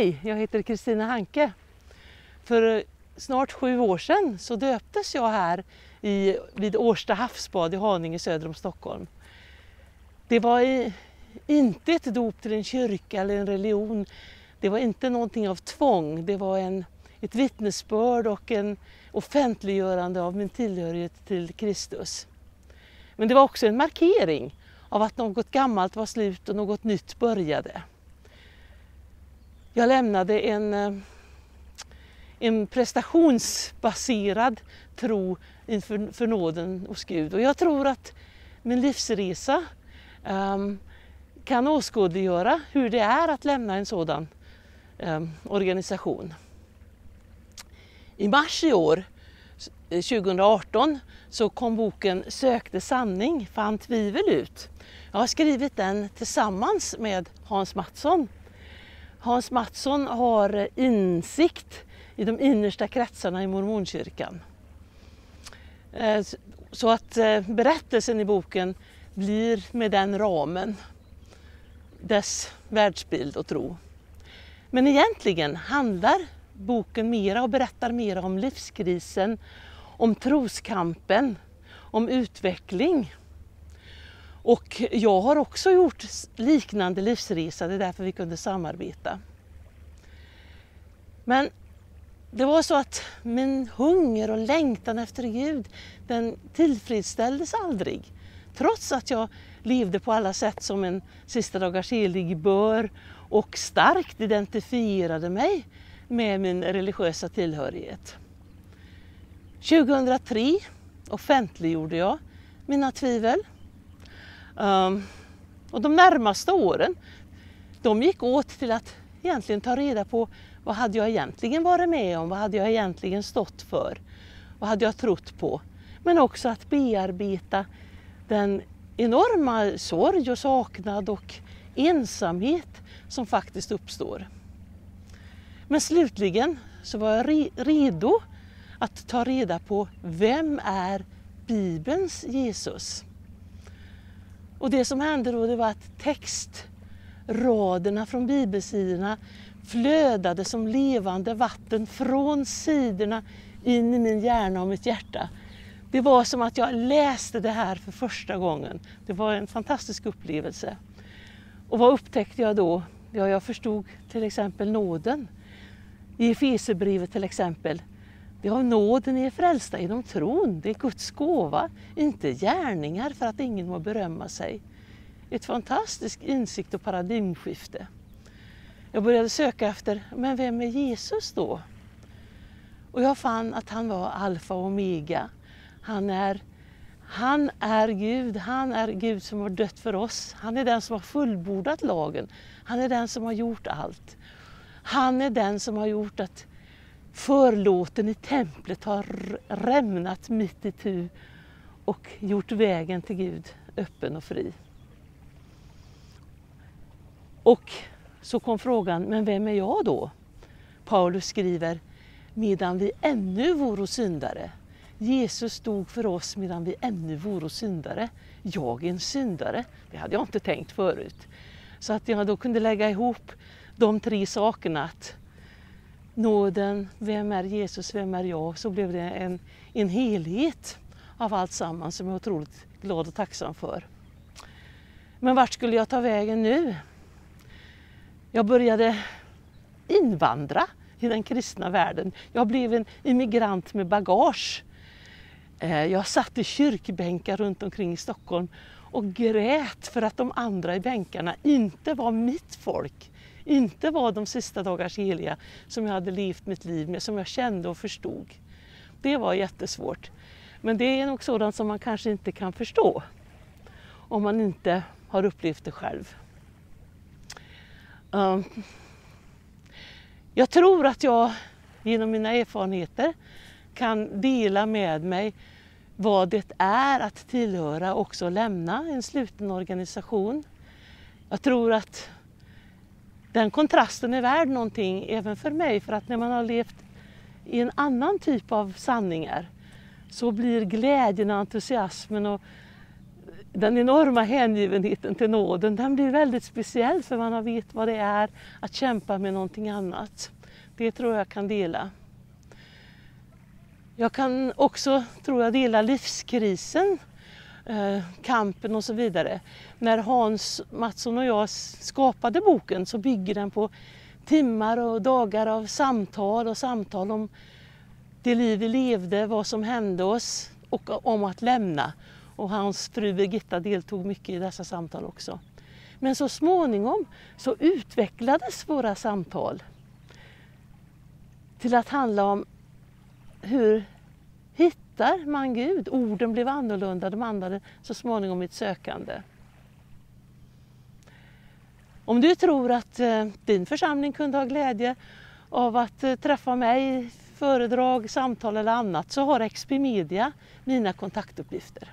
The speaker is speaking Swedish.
Hej, jag heter Kristina Hanke. För eh, snart sju år sedan så döptes jag här i, vid Årsta havsbad i Haninge söder om Stockholm. Det var i, inte ett dop till en kyrka eller en religion. Det var inte någonting av tvång. Det var en, ett vittnesbörd och en offentliggörande av min tillhörighet till Kristus. Men det var också en markering av att något gammalt var slut och något nytt började. Jag lämnade en, eh, en prestationsbaserad tro inför för nåden hos Gud och jag tror att min livsresa um, kan åskådliggöra hur det är att lämna en sådan um, organisation. I mars i år, 2018, eh, så kom boken Sökte sanning, fann tvivel ut. Jag har skrivit den tillsammans med Hans Mattsson. Hans Mattsson har insikt i de innersta kretsarna i mormonkyrkan. Eh, så att eh, berättelsen i boken blir med den ramen dess världsbild och tro. Men egentligen handlar boken mera och berättar mer om livskrisen, om troskampen, om utveckling. Och jag har också gjort liknande livsresa, det är därför vi kunde samarbeta. Men det var så att min hunger och längtan efter Gud, den tillfredsställdes aldrig. Trots att jag levde på alla sätt som en sista dagars helig bör och starkt identifierade mig med min religiösa tillhörighet. 2003 offentliggjorde jag mina tvivel. Um, och de närmaste åren de gick åt till att egentligen ta reda på vad hade jag egentligen varit med om? Vad hade jag egentligen stått för? Vad hade jag trott på? Men också att bearbeta den enorma sorg och saknad och ensamhet som faktiskt uppstår. Men slutligen så var jag redo att ta reda på vem är Bibelns Jesus? Och det som hände då det var att textraderna från bibelsidorna flödade som levande vatten från sidorna in i min hjärna och mitt hjärta. Det var som att jag läste det här för första gången. Det var en fantastisk upplevelse. Och vad upptäckte jag då? Ja, jag förstod till exempel nåden. I Efesierbrevet till exempel. Det är av nåden ni är frälsta genom tron. Det är Guds gåva, inte gärningar för att ingen må berömma sig. Ett fantastiskt insikt och paradigmskifte. Jag började söka efter, men vem är Jesus då? Och jag fann att han var alfa och omega. Han är, han är Gud, han är Gud som har dött för oss. Han är den som har fullbordat lagen. Han är den som har gjort allt. Han är den som har gjort att förlåten i templet har rämnat mitt i tu och gjort vägen till Gud öppen och fri. Och så kom frågan, men vem är jag då? Paulus skriver, medan vi ännu vore syndare. Jesus dog för oss medan vi ännu vore syndare. Jag är en syndare, det hade jag inte tänkt förut. Så att jag då kunde lägga ihop de tre sakerna, att nåden, vem är Jesus, vem är jag, så blev det en, en helhet av allt samman som jag är otroligt glad och tacksam för. Men vart skulle jag ta vägen nu? Jag började invandra i den kristna världen. Jag blev en immigrant med bagage. Eh, jag satt i kyrkbänkar runt omkring i Stockholm och grät för att de andra i bänkarna inte var mitt folk. Inte var de sista dagars heliga som jag hade levt mitt liv med, som jag kände och förstod. Det var jättesvårt. Men det är nog sådant som man kanske inte kan förstå om man inte har upplevt det själv. Um, jag tror att jag genom mina erfarenheter kan dela med mig vad det är att tillhöra och också lämna en sluten organisation. Jag tror att den kontrasten är värd någonting även för mig för att när man har levt i en annan typ av sanningar så blir glädjen och entusiasmen och den enorma hängivenheten till nåden den blir väldigt speciell för man vet vad det är att kämpa med någonting annat. Det tror jag kan dela. Jag kan också, tror jag, dela livskrisen, Eh, kampen och så vidare. När Hans Mattsson och jag skapade boken så bygger den på timmar och dagar av samtal och samtal om det liv vi levde, vad som hände oss och om att lämna. Och hans fru Birgitta deltog mycket i dessa samtal också. Men så småningom så utvecklades våra samtal till att handla om hur hittar man Gud? Orden blev annorlunda, de andade så småningom ett sökande. Om du tror att eh, din församling kunde ha glädje av att eh, träffa mig, föredrag, samtal eller annat så har XP Media mina kontaktuppgifter.